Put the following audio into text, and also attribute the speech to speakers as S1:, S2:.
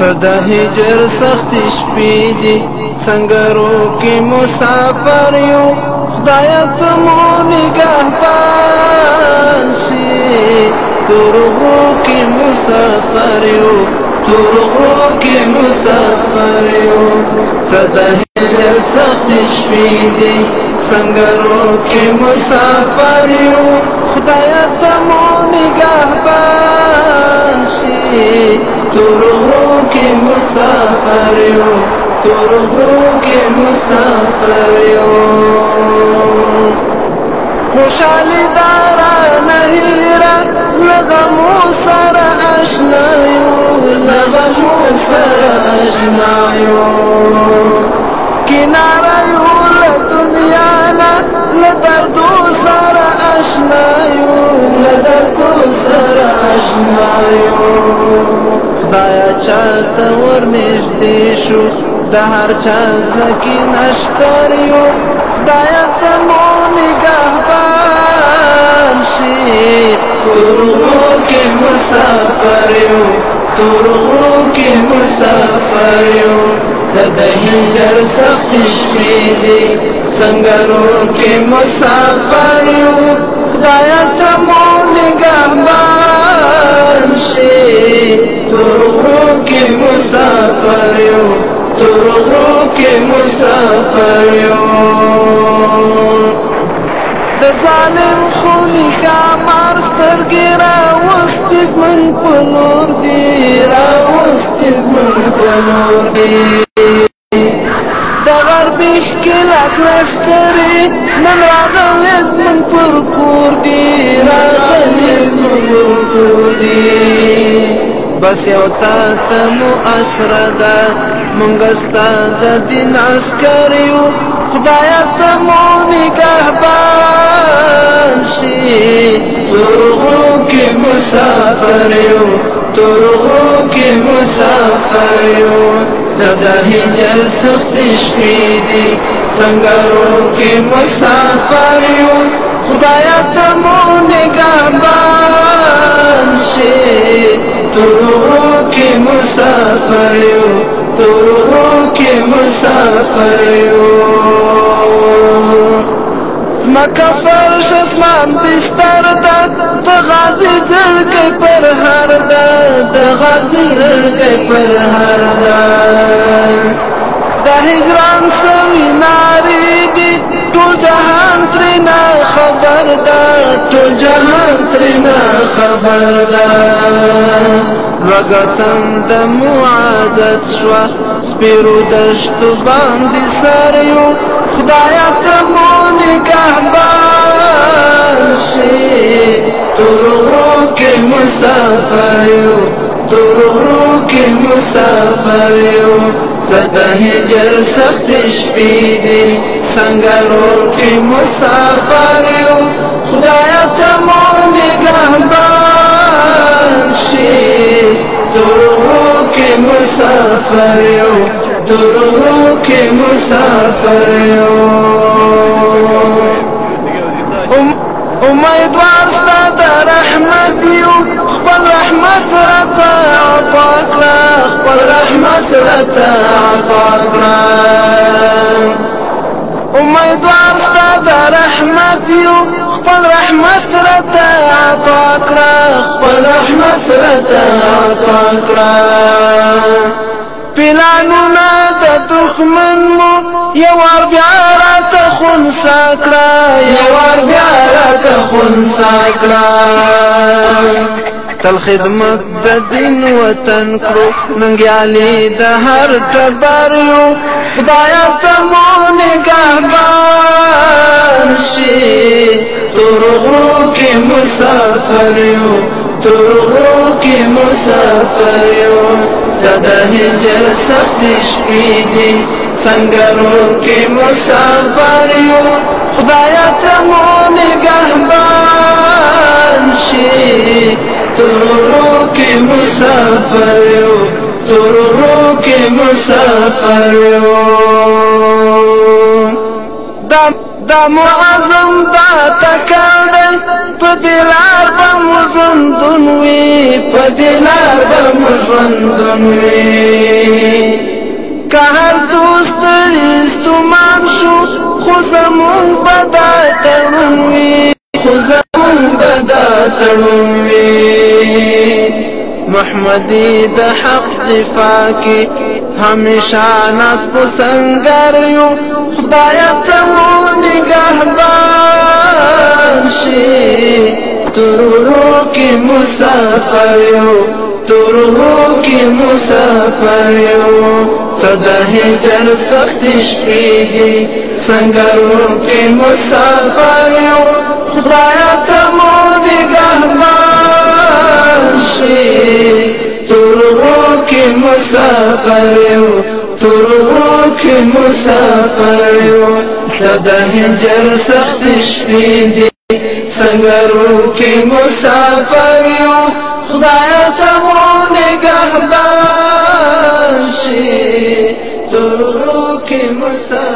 S1: صدا ہجر سخت شپی دی سنگرو کی مسافریوں خدایت مو نگاہ پانشی ترغو کی مسافریوں ترغو کی مسافریوں صدا ہجر سخت شپی دی سنگرو کې مسافر یو خدای ته مو نگهبان شي تورو کې مسافر یو تورو کې مسافر یو خوشاله دارا نه هیره لغمو سره اش ورنيشت شو دهر چاز کی نشتریو دایا سمونی گهبان شی تورو کی مسافریو تورو کی مسافریو تدہی جر سختش میدی سنگرو کی مسافریو دایا سمونی گهبان ترونو کې مسافر یو د ظالم خوني ښامار سترګې راوختې زمن په نور دي راوختې زمن په نور دي د غرب ښکلا کلسترې نن راغلې زمن پر کور دي راغلې زمن پر کور دي بس یو تا ته مو اسره ده منگستا دا دین عسکریو خدایا تمو نگاہ بانشی ترغو کی مسافریو ترغو کی مسافریو زدہ ہی جل سخت شپیدی سنگرو کی مسافریو خدایا تمو نگاہ بانشی ترغو کی مسافریو دورو کې مسافر یو مکه فرش اسمان بستر د غازی زړګې پر هر دا د غازی زړګې پر هر دا د هجران سوینا برلا وګتن د معادت شو سپیرو دشتو باندې ساريو خدایا ته مو نگهبان شي تورو کې مسافر یو تورو کې مسافر یو صدا هجر سخت شپې دي څنګه رو کې مسافر یو مسافر یو درو کې مسافر یو ام امیدوار ستاسو رحمت یو خپل رحمت راته عطا کړه خپل رحمت راته عطا کړه امیدوار ستاسو رحمت یو خپل رحمت راته عطا کړه خپل رحمت راته عطا پلانونه د دښمن مو یو وار بیا راته خونسا کړه یو وار بیا راته خونسا کړه تل خدمت د دین وطن کړو ننګ علي د هر ټبر یو خدایا ته مو نگهبان شي تر غرو کې مسافر یو ترغو کې مسافر یو زده هجر سخت شپې دي سنگرو کې مسافر یو خدایا ته مو نگهبان شي ترغو کې مسافر یو ترغو کې مسافر یو دم ہزم بات کردلا بم سن تنوی خوزمون بدا ترون وی خوزمون بدا خدا وی محمدی دفتیفا کی ہمشان سنگ کروں خدایت چمو نگهبان شي ترورو کې مسافر یو ترورو کې مسافر یو صدا هجر سخت شپې دي سنگرو کې مسافر یو خدایا ته مو نگهبان شي ترورو کې مسافر یو تربو کې مسافر یو د هجر سخت شپې دي سنگرو کې مسافر یو خدای ته مو نگهبان شي تربو کې مسافر